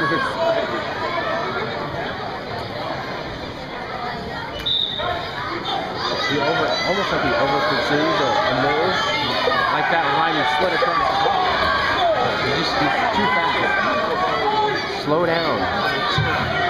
he over, almost like he over pursues or, or like that line he slid across the ball. He's too fast. Slow down.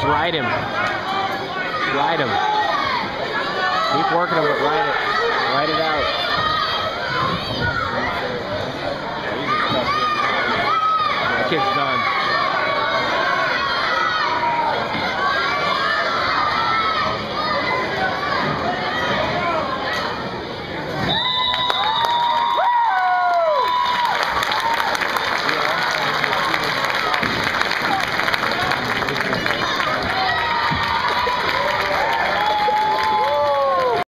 Just ride him. Ride him. Keep working him, but ride it. Ride it out. The kid's done.